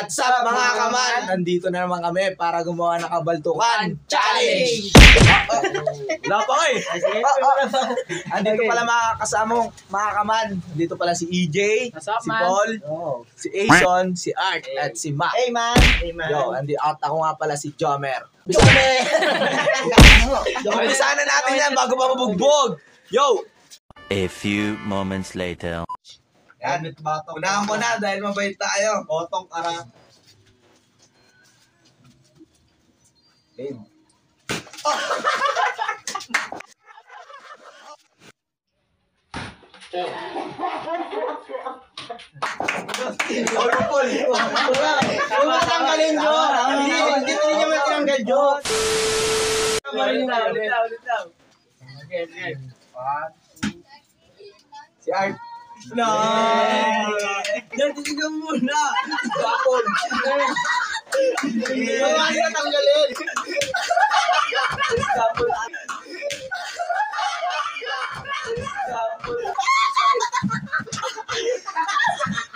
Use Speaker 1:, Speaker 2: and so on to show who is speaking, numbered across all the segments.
Speaker 1: What's up mga kaman? Nandito na naman kami para gumawa ng kabaltukan challenge! Wala pa ko eh! Andito pala mga kasama mga kaman. Dito pala si EJ,
Speaker 2: What's up,
Speaker 1: si
Speaker 2: man?
Speaker 1: Paul, si Ason, si Art, at si Mac.
Speaker 3: Hey man! Hey man!
Speaker 1: Yo, andi at ako nga pala si Jomer. Jomer! Bilisan na natin yan bago pa mabugbog! Yo!
Speaker 4: A few moments later.
Speaker 1: Yan, unahan mo na dahil mabait tayo.
Speaker 3: Botong ara. Game.
Speaker 1: Paul.
Speaker 3: Huwag mo tanggalin Jo! Hindi, hindi ko niya matanggal Jo!
Speaker 2: Ulit daw, ulit daw, ulit daw. Okay, okay.
Speaker 1: Si Art.
Speaker 3: Diyan, titigan mo muna! Huwag mo niya tanggalin!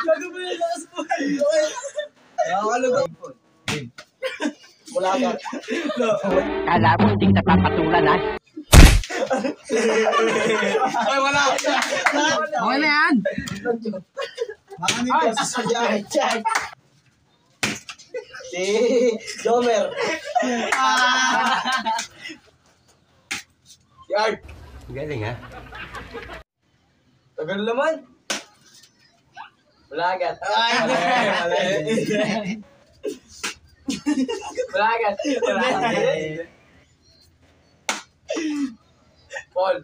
Speaker 3: Gago mo yung lakas mo!
Speaker 1: Nakakalugod. Wala ka.
Speaker 4: Kala mo hindi kita papatulan ha?
Speaker 1: Ay, wala.
Speaker 2: Okay na yan.
Speaker 3: Yung process mo dyan? Si Jomer.
Speaker 1: Si Art.
Speaker 4: Galing ha?
Speaker 1: Tagal naman.
Speaker 2: Wala agad.
Speaker 1: Ay, mali.
Speaker 2: Wala agad. Wala agad.
Speaker 1: Paul.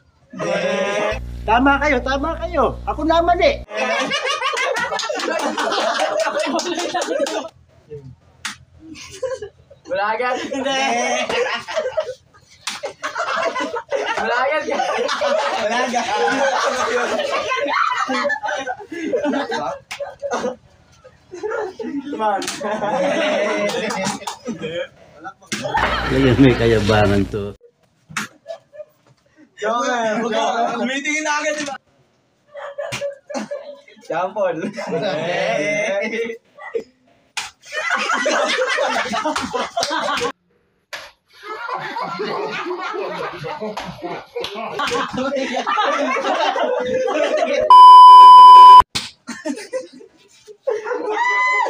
Speaker 3: Tama kayo, tama kayo. Ako naman eh.
Speaker 2: Wala agad. Hindi. Wala agad.
Speaker 3: Wala ka. Man.
Speaker 4: Ngayon may kayabangan to.
Speaker 3: Jomer.
Speaker 1: Meeting na agad, di ba?
Speaker 3: Jampol.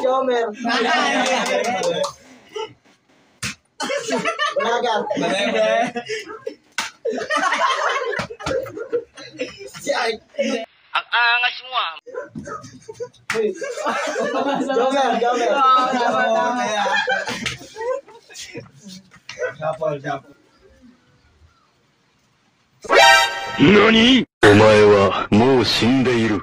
Speaker 3: Jomer. Bulagan. Si Art.
Speaker 4: Ang angas mo ah!
Speaker 3: Jomer, Jomer.
Speaker 2: tama, tama.
Speaker 3: Jampol, Jampol.
Speaker 4: 何お前はもう死んでいる。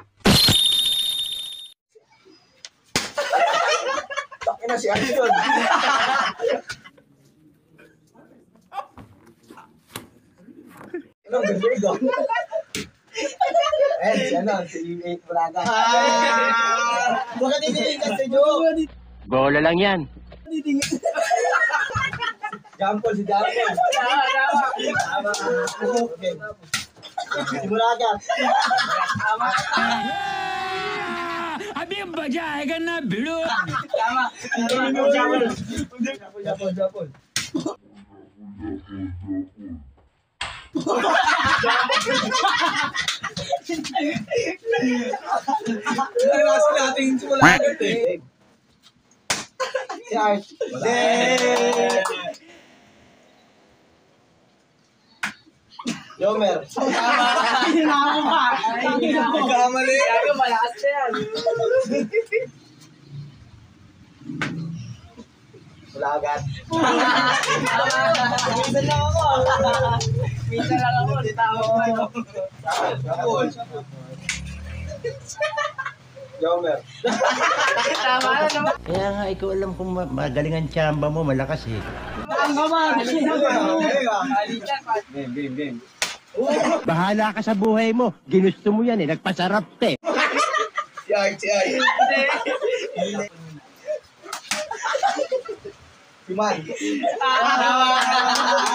Speaker 3: Takin na si Art yun. Ano, Gandego? Eh, si ano, si 8 Braga. Ah! Huwag ka titigil kasi, Jo.
Speaker 4: Bola lang yan.
Speaker 3: Jampol, si Jampol.
Speaker 2: Tama, tama.
Speaker 3: Tama. Okay. Si Braga.
Speaker 2: Tama.
Speaker 3: Jampol, Jampol. Jampol, Jampol.
Speaker 1: Nasa natin wala agad eh.
Speaker 3: Si Art. Jomer.
Speaker 1: Nagkamali.
Speaker 2: Gago, malakas na yan.
Speaker 3: Bulagan.
Speaker 2: Minsan lang ako. Minsan lang ako. Di tao ko. ano.
Speaker 1: Paul.
Speaker 3: Jomer.
Speaker 2: Tama na naman.
Speaker 5: Kaya nga, ikaw alam kung ma- magaling ang tsamba mo, malakas eh.
Speaker 2: Ang naman.
Speaker 5: Bahala ka sa buhay mo. Ginusto mo yan eh, nagpasarap te.
Speaker 1: Si Art, si Art.
Speaker 3: Si Man.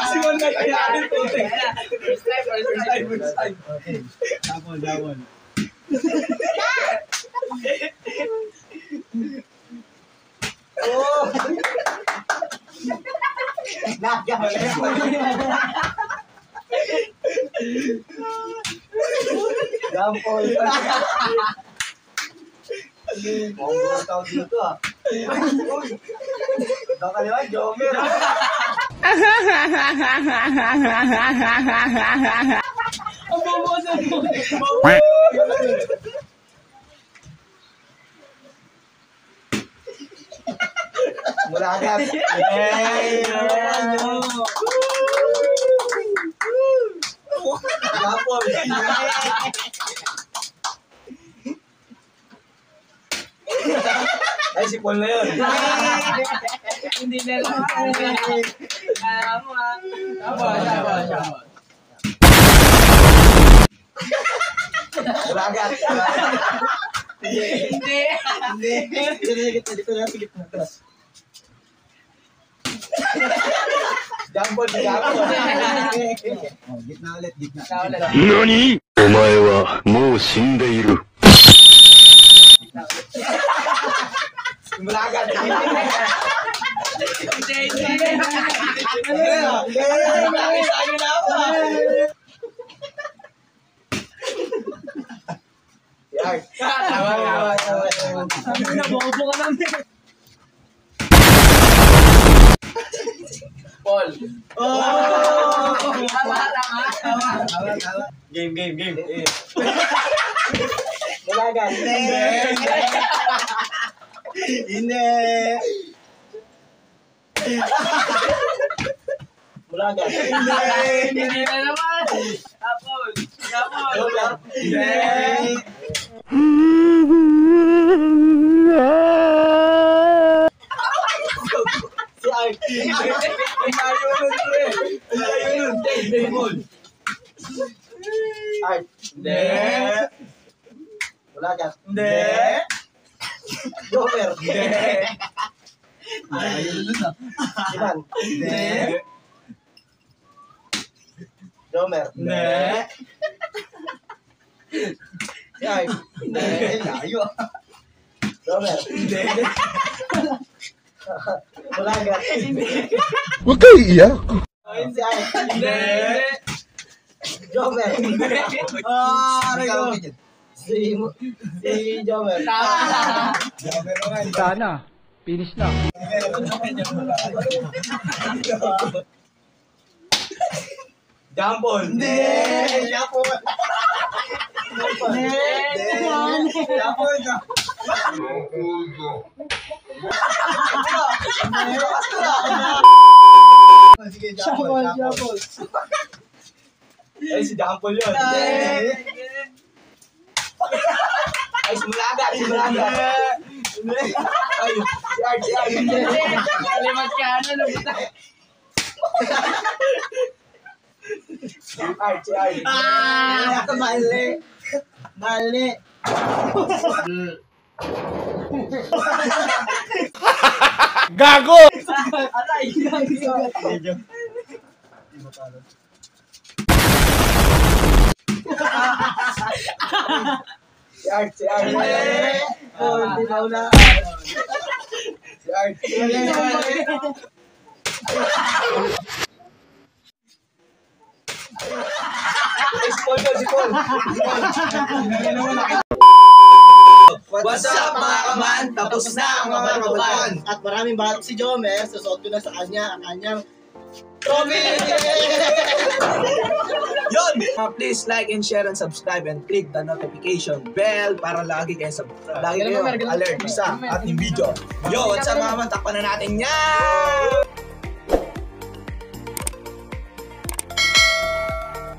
Speaker 1: Si Juan na kaya po.
Speaker 2: First time, first time.
Speaker 1: First time.
Speaker 3: Jampol, Jampol. Oh! Jampol. Mongo ang tawag dito ah. Ito kaliwa, Jomer.
Speaker 2: Ang bumosan mo.
Speaker 3: Mula agad. Yay! Jampol. Ay, si Paul.
Speaker 2: Hindi na lang. Tama. Tama, tama, tama.
Speaker 3: Mula agad.
Speaker 2: Hindi.
Speaker 3: Hindi. Dito na, dito, dito na, dito na. Jampol, si Jampol. Oh, gitna ulit, gitna.
Speaker 2: Ikaw ulit.
Speaker 4: 何お前はもう死んでいる。
Speaker 3: Mula Tama, tama, tama.
Speaker 2: Sabi na, bobo ka lang. Paul.
Speaker 3: Oh!
Speaker 2: Tama, tama.
Speaker 3: Tama, tama.
Speaker 1: Game, game, game. Eh.
Speaker 3: Agad. Hindi. Hindi. Mula agad. Hindi.
Speaker 2: Hindi na naman. Yeah, Paul.
Speaker 3: Hindi. Si Art.
Speaker 1: Layo nun, pre. Layo nun.
Speaker 2: Paul.
Speaker 3: Art.
Speaker 1: Hindi. Hindi.
Speaker 3: Joker.
Speaker 1: Hindi.
Speaker 3: Iman.
Speaker 1: Hindi.
Speaker 3: Jomer.
Speaker 1: Hindi.
Speaker 3: Art. Hindi. Layo. Jomer.
Speaker 1: Hindi.
Speaker 3: Mula agad.
Speaker 5: Huwag kayo iiyak.
Speaker 3: Art.
Speaker 1: Hindi.
Speaker 3: Jomer.
Speaker 1: Ah, aray ko.
Speaker 3: Si, si Jomer.
Speaker 2: Tama.
Speaker 5: Sana. Finish na.
Speaker 1: Jampol.
Speaker 3: Hindi. Jampol. Hindi. Jampol. Sige, Jampol. Jampol.
Speaker 1: Ay, si Jampol yun. Ay, simula agad, simula agad. Ay, si Art.
Speaker 2: Kalimat ka na, nabita.
Speaker 1: Si Art, si Art.
Speaker 3: Ah, mali. Mali.
Speaker 5: Gago!
Speaker 2: Aray.
Speaker 1: Si Art, si Art.
Speaker 3: Oh, hindi na una.
Speaker 1: Si Art. Si Paul yun, si Paul. What's up mga kaman? Tapos na ang mga kabaltukan.
Speaker 3: At maraming batok si Jomer. Susuot ko na sa kanya ang kanyang trophy!
Speaker 1: Yun! Uh, please like and share and subscribe and click the notification bell para lagi kayo sa lagi kayo alert sa ating video. Yo, what's up mga kaman? Takpan na natin yan!